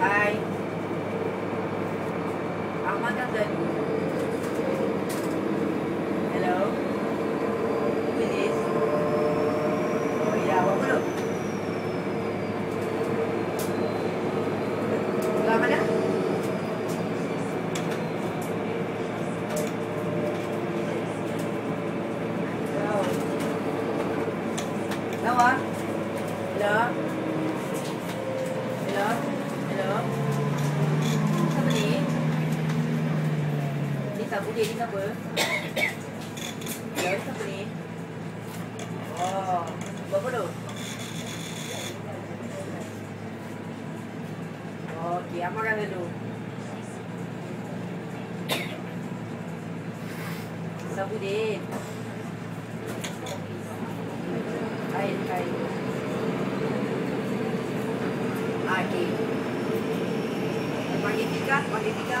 Hai Ahmad Captain Hello Who is this? Oh yeah, apa dulu? Sebelah mana? Hello Đâu rồi? Hello Hello Hello tak boleh ni apa? Ya, siapa ni? Oh, apa tu? Okey, apa kan tu? Siapa ni? Kain, kain. Okey. Pagi tiga, pagi tiga.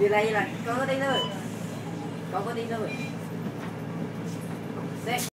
Dia là có đi kau Có có đi tahu. Set.